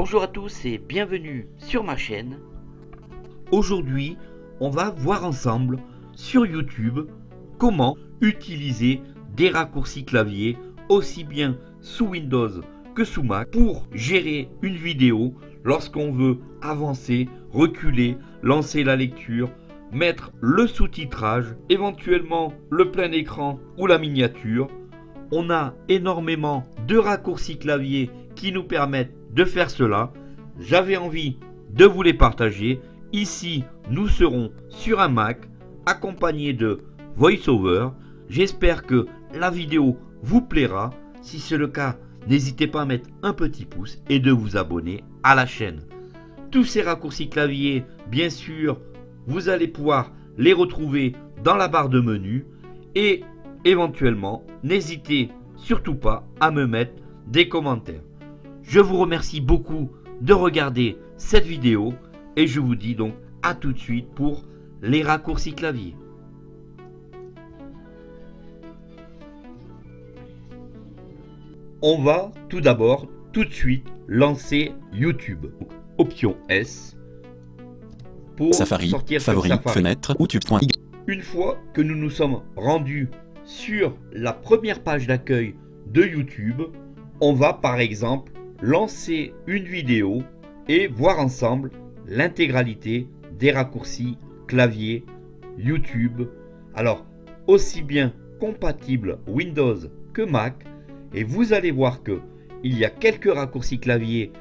Bonjour à tous et bienvenue sur ma chaîne. Aujourd'hui, on va voir ensemble sur YouTube comment utiliser des raccourcis clavier aussi bien sous Windows que sous Mac pour gérer une vidéo lorsqu'on veut avancer, reculer, lancer la lecture, mettre le sous-titrage, éventuellement le plein écran ou la miniature. On a énormément de raccourcis clavier qui nous permettent de faire cela. J'avais envie de vous les partager. Ici, nous serons sur un Mac accompagné de VoiceOver. J'espère que la vidéo vous plaira. Si c'est le cas, n'hésitez pas à mettre un petit pouce et de vous abonner à la chaîne. Tous ces raccourcis clavier, bien sûr, vous allez pouvoir les retrouver dans la barre de menu et éventuellement, n'hésitez surtout pas à me mettre des commentaires. Je vous remercie beaucoup de regarder cette vidéo et je vous dis donc à tout de suite pour les raccourcis clavier. On va tout d'abord tout de suite lancer YouTube. Option S pour Safari, sortir favori, Safari. fenêtre, youtube.y. Une fois que nous nous sommes rendus sur la première page d'accueil de YouTube, on va par exemple lancer une vidéo et voir ensemble l'intégralité des raccourcis clavier YouTube. Alors, aussi bien compatible Windows que Mac. Et vous allez voir que il y a quelques raccourcis clavier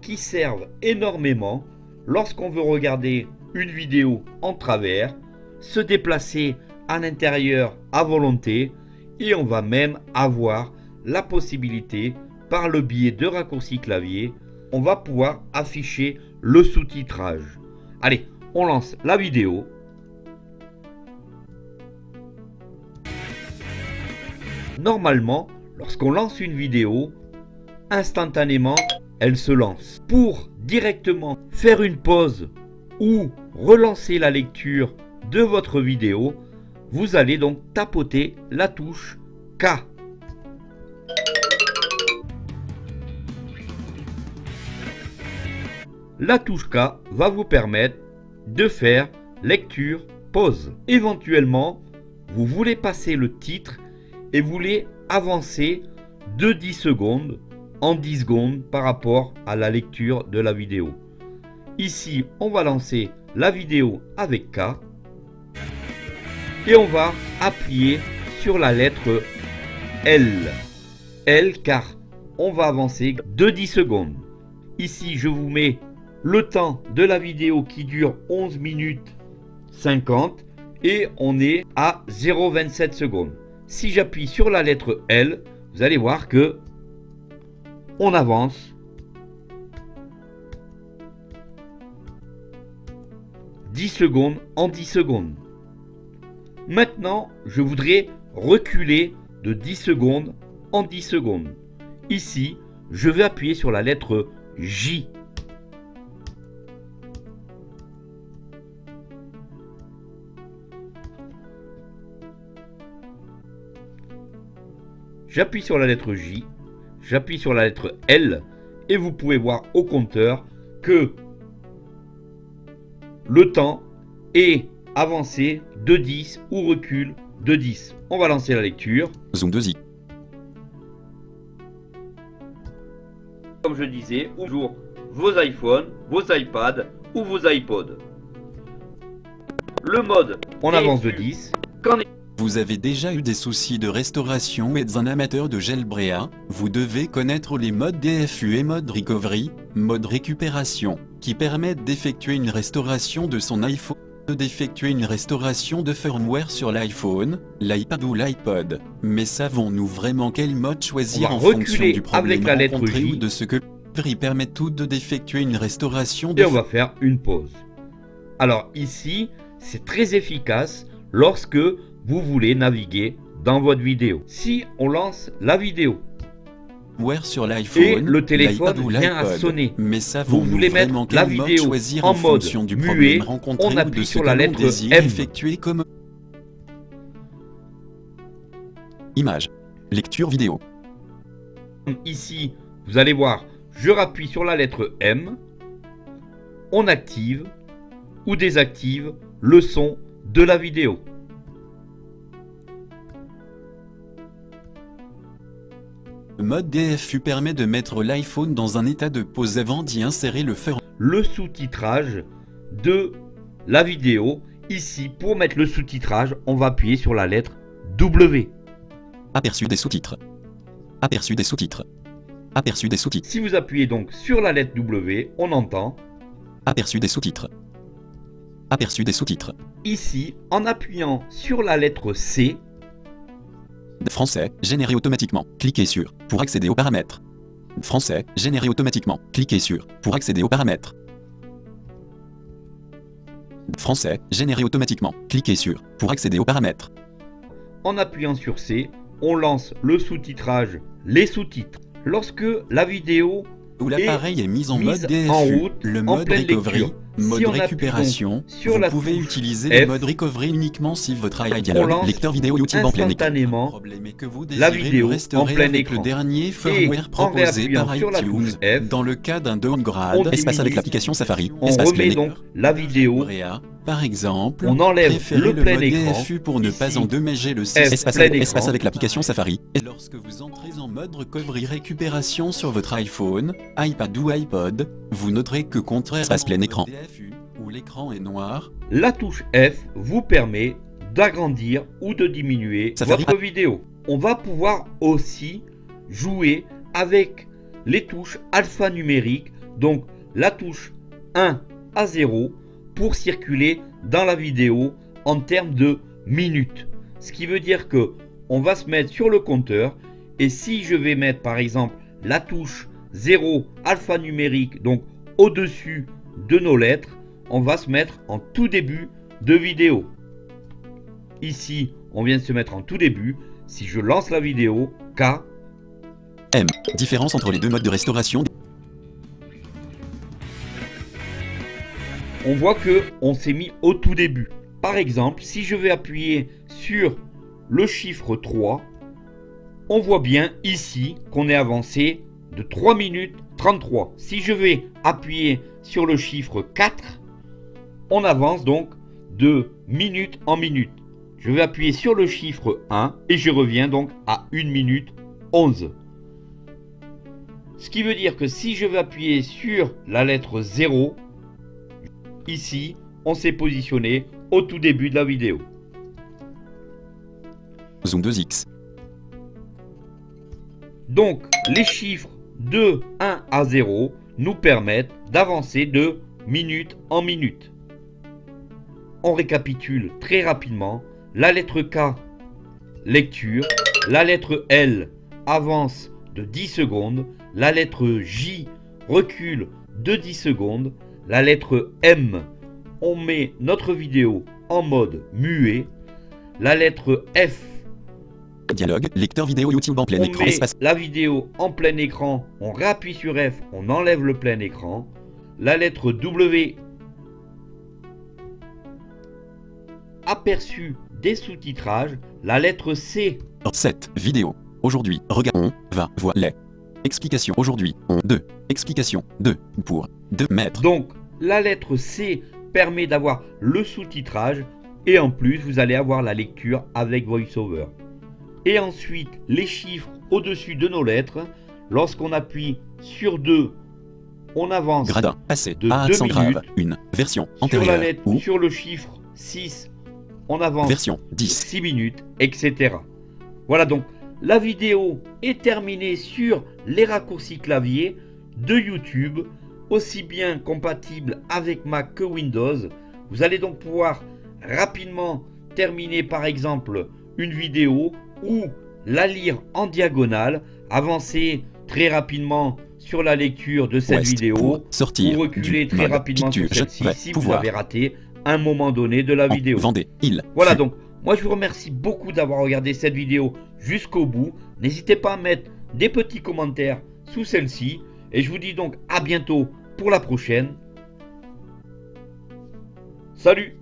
qui servent énormément lorsqu'on veut regarder une vidéo en travers, se déplacer à l'intérieur à volonté et on va même avoir la possibilité par le biais de raccourcis clavier, on va pouvoir afficher le sous-titrage. Allez, on lance la vidéo. Normalement, lorsqu'on lance une vidéo, instantanément, elle se lance. Pour directement faire une pause ou relancer la lecture de votre vidéo, vous allez donc tapoter la touche K. La touche K va vous permettre de faire lecture pause. Éventuellement, vous voulez passer le titre et voulez avancer de 10 secondes en 10 secondes par rapport à la lecture de la vidéo. Ici, on va lancer la vidéo avec K et on va appuyer sur la lettre L. L car on va avancer de 10 secondes. Ici, je vous mets le temps de la vidéo qui dure 11 minutes 50 et on est à 0,27 secondes. Si j'appuie sur la lettre L, vous allez voir que on avance. 10 secondes en 10 secondes. Maintenant, je voudrais reculer de 10 secondes en 10 secondes. Ici, je vais appuyer sur la lettre J. J'appuie sur la lettre J, j'appuie sur la lettre L et vous pouvez voir au compteur que le temps est avancé de 10 ou recule de 10. On va lancer la lecture. Zoom 2i. Comme je disais, toujours vos iPhones, vos iPads ou vos iPods. Le mode, on avance de plus. 10. Vous avez déjà eu des soucis de restauration et êtes un amateur de Gelbrea, vous devez connaître les modes DFU et mode recovery, mode récupération, qui permettent d'effectuer une restauration de son iPhone, d'effectuer une restauration de firmware sur l'iPhone, l'iPad ou l'iPod. Mais savons-nous vraiment quel mode choisir en fonction du problème avec la lettre rencontré ou de ce que ils permettent toutes de d'effectuer une restauration de et on va faire une pause. Alors ici, c'est très efficace lorsque vous voulez naviguer dans votre vidéo. Si on lance la vidéo, firmware sur l'iPhone, Et le téléphone ou vient à sonner. Mais savons-nous Vous voulez mettre la vidéo choisir en mode du muet, on appuie sur la lettre M. effectuer comme image, lecture vidéo, ici, vous allez voir, je rappuie sur la lettre M, on active ou désactive le son de la vidéo. Mode DFU permet de mettre l'iPhone dans un état de pause avant d'y insérer le fer. Le sous-titrage de la vidéo. Ici, pour mettre le sous-titrage, on va appuyer sur la lettre W. Aperçu des sous-titres. Aperçu des sous-titres. Aperçu des sous-titres. Si vous appuyez donc sur la lettre W, on entend Aperçu des sous-titres. Aperçu des sous-titres. ici, en appuyant sur la lettre C, Français, généré automatiquement. Cliquez sur pour accéder aux paramètres. Français, généré automatiquement. Cliquez sur pour accéder aux paramètres. Français, généré automatiquement. Cliquez sur pour accéder aux paramètres. en appuyant sur C, on lance le sous-titrage, les sous-titres. Lorsque la vidéo Où l'appareil est mis en mise mode en route, le en mode pleine recovery, lecture. Mode Si récupération, donc sur vous la pouvez utiliser F, le mode recovery uniquement si votre on iDialog lance lecteur vidéo YouTube en plein écran. instantanément Le problème est que vous la désirez vidéo le restaurer en plein avec écran. le dernier firmware proposé par iTunes F, dans le cas d'un downgrade diminue, espace avec l'application Safari on espace remet plein donc écran. la vidéo, Bréa, par exemple, on enlève préférez le le plein mode écran. DFU pour ne pas endommager le F, espace, plein espace écran. avec l'application Safari. Et lorsque vous entrez en mode recovery récupération sur votre iPhone, iPad ou iPod, vous noterez que contrairement Espace plein plein écran, où l'écran est noir, la touche F vous permet d'agrandir ou de diminuer votre vidéo. On va pouvoir aussi jouer avec les touches alphanumériques, donc la touche 1 à 0 pour circuler dans la vidéo en termes de minutes. Ce qui veut dire que on va se mettre sur le compteur et si je vais mettre par exemple la touche 0 alphanumérique, donc au-dessus de nos lettres, on va se mettre en tout début de vidéo. Ici, on vient de se mettre en tout début. Si je lance la vidéo, K, M. Différence entre les deux modes de restauration. on voit que on s'est mis au tout début. Par exemple, si je vais appuyer sur le chiffre 3, on voit bien ici qu'on est avancé de 3 minutes 33. Si je vais appuyer sur le chiffre 4, on avance donc de minute en minute. Je vais appuyer sur le chiffre 1 et je reviens donc à 1 minute 11. Ce qui veut dire que si je vais appuyer sur la lettre 0, Ici, on s'est positionné au tout début de la vidéo. Zoom 2x. Donc, les chiffres de 1 à 0 nous permettent d'avancer de minute en minute. On récapitule très rapidement. La lettre K, lecture. La lettre L, avance de 10 secondes. La lettre J, recule de 10 secondes. La lettre M, on met notre vidéo en mode muet. La lettre F, Dialogue, lecteur vidéo YouTube en plein on écran, met espace. la vidéo en plein écran, on rappuie sur F, on enlève le plein écran. La lettre W, aperçu des sous-titrages. La lettre C, 7. Vidéo. Aujourd'hui, regarde, on va voir les. Explication. Aujourd'hui, on 2. Explication 2. Pour 2 mètres. donc la lettre C permet d'avoir le sous-titrage et en plus vous allez avoir la lecture avec VoiceOver. Et ensuite les chiffres au-dessus de nos lettres, lorsqu'on appuie sur 2, on avance Gradin. Passé. de à deux 100 grave. minutes. Une. Version sur la antérieure. lettre, Ou sur le chiffre 6, on avance version de 10. 6 minutes, etc. Voilà donc, la vidéo est terminée sur les raccourcis clavier de YouTube, aussi bien compatible avec Mac que Windows. Vous allez donc pouvoir rapidement terminer par exemple une vidéo ou la lire en diagonale, avancer très rapidement sur la lecture de cette Ouest. vidéo sortir. ou reculer très rapidement sur celle-ci si vous avez raté un moment donné de la En vidéo. Vendée. Il. Voilà donc, moi je vous remercie beaucoup d'avoir regardé cette vidéo jusqu'au bout. N'hésitez pas à mettre des petits commentaires sous celle-ci. Et je vous dis donc à bientôt pour la prochaine. Salut